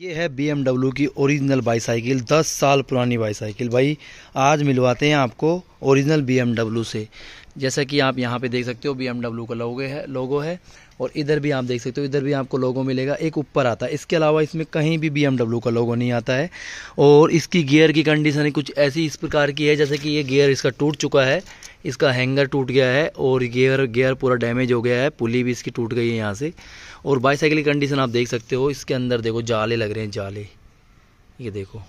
ये है बीएमडब्ल्यू की ओरिजिनल बाईसाइकिल 10 साल पुरानी बाईसाइकिल भाई, आज मिलवाते हैं आपको ओरिजिनल बीएमडब्ल्यू से। जैसा कि आप यहाँ पे देख सकते हो बीएमडब्ल्यू का लोगो है लोगो है, और इधर भी आप देख सकते हो, इधर भी आपको लोगो मिलेगा, एक ऊपर आता है। इसके अलावा इसमें कहीं भी BMW का लोगो नहीं आता है, और इसकी गियर की कंडीशन कुछ ऐसी इस प्रकार की है, जैसे कि ये गियर इसका टूट चुका है, इसका हैंगर टूट गया है, और गियर गियर पूरा डैमेज हो गया है, पुली भी इसकी टूट गई है यहाँ से। और बाईसाइकिल की कंडीशन आप देख सकते हो, इसके अंदर देखो जाले लग रहे हैं, जाले। ये देखो।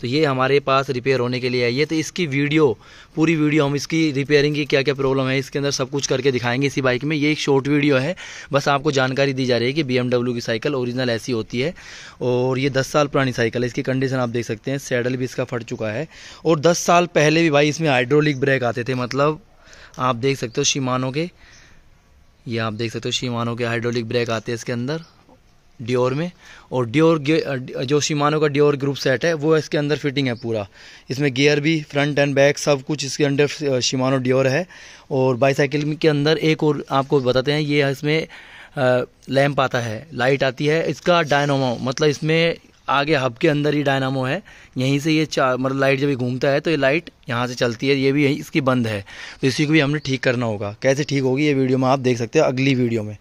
तो ये हमारे पास रिपेयर होने के लिए आई है। तो इसकी वीडियो, पूरी वीडियो हम इसकी रिपेयरिंग की क्या क्या प्रॉब्लम है, इसके अंदर सब कुछ करके दिखाएँगे इसी बाइक में। ये एक शॉर्ट वीडियो है, बस आपको जानकारी दी जा रही है कि BMW की साइकिल ओरिजिनल ऐसी होती है और ये दस साल पुरानी साइकिल है। इसकी कंडीशन आप देख सकते हैं, सैडल भी इसका फट चुका है और दस साल पहले भी भाई इसमें हाइड्रोलिक ब्रेक आते थे मतलब आप देख सकते हो, शिमानों के ये आप देख सकते हो शिमानो के हाइड्रोलिक ब्रेक आते हैं इसके अंदर डियोर में। और डियोर जो शिमानो का डियोर ग्रुप सेट है, वो इसके अंदर फिटिंग है पूरा। इसमें गियर भी फ्रंट एंड बैक सब कुछ इसके अंदर शिमानो डियोर है। और बाईसाइकिल के अंदर एक और आपको बताते हैं, ये इसमें लैंप आता है लाइट आती है, इसका डायनोमो मतलब इसमें आगे हब के अंदर ही डायनामो है। यहीं से ये चार मतलब लाइट जब घूमता है तो ये लाइट यहाँ से चलती है, ये भी यहीं इसकी बंद है। तो इसी को भी हमने ठीक करना होगा। कैसे ठीक होगी, ये वीडियो में आप देख सकते हो अगली वीडियो में।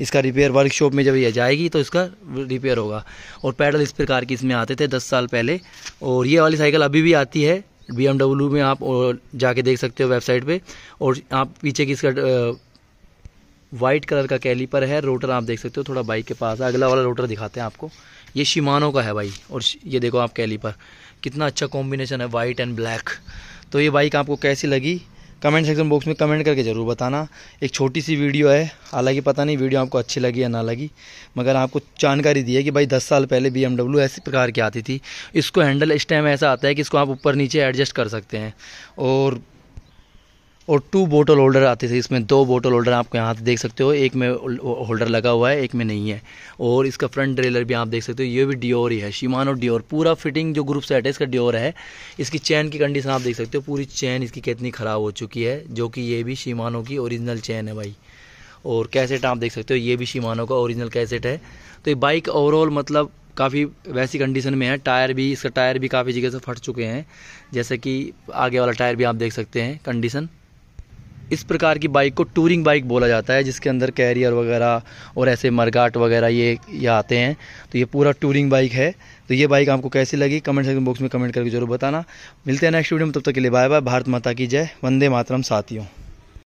इसका रिपेयर वर्कशॉप में जब ये जाएगी तो इसका रिपेयर होगा। और पैडल इस प्रकार की इसमें आते थे दस साल पहले। और ये वाली साइकिल अभी भी आती है BMW में आप जाके देख सकते हो वेबसाइट पर और आप पीछे की इसका वाइट कलर का कैलीपर है, रोटर आप देख सकते हो, थोड़ा बाइक के पास है। अगला वाला रोटर दिखाते हैं आपको। ये शिमानो का है भाई, और ये देखो आप कैलीपर। कितना अच्छा कॉम्बिनेशन है वाइट एंड ब्लैक तो ये बाइक आपको कैसी लगी? कमेंट सेक्शन बॉक्स में कमेंट करके ज़रूर बताना। एक छोटी सी वीडियो है, हालाँकि पता नहीं वीडियो आपको अच्छी लगी या ना लगी, मगर आपको जानकारी दी है कि भाई 10 साल पहले बी ऐसी प्रकार की आती थी। इसको हैंडल इस टाइम ऐसा आता है कि इसको आप ऊपर नीचे एडजस्ट कर सकते हैं। और और टू बोटल होल्डर आते थे। इसमें दो बोटल होल्डर आपको यहाँ से देख सकते हो। एक में होल्डर लगा हुआ है, एक में नहीं है। और इसका फ्रंट ड्रेलर भी आप देख सकते हो। ये भी डियोर ही है शिमानो डियोर पूरा फिटिंग जो ग्रुप सेट है, इसका डियोर है। इसकी चैन की कंडीशन आप देख सकते हो। पूरी चैन इसकी कितनी ख़राब हो चुकी है, जो कि ये भी शिमानो की ओरिजिनल चैन है भाई। और कैसेट आप देख सकते हो, ये भी शिमानो का ओरिजिनल कैसेट है। तो ये बाइक ओवरऑल मतलब काफ़ी वैसी कंडीशन में है। टायर भी, इसका टायर भी काफ़ी जगह से फट चुके हैं। जैसे कि आगे वाला टायर भी आप देख सकते हैं कंडीशन इस प्रकार की बाइक को टूरिंग बाइक बोला जाता है, जिसके अंदर कैरियर वगैरह और ऐसे मरगाट वगैरह ये ये आते हैं। तो ये पूरा टूरिंग बाइक है। तो ये बाइक आपको कैसी लगी? कमेंट सेक्शन बॉक्स में कमेंट करके ज़रूर बताना। मिलते हैं नेक्स्ट वीडियो में, तब तक के लिए बाय बाय। भारत माता की जय। वंदे मातरम साथियों।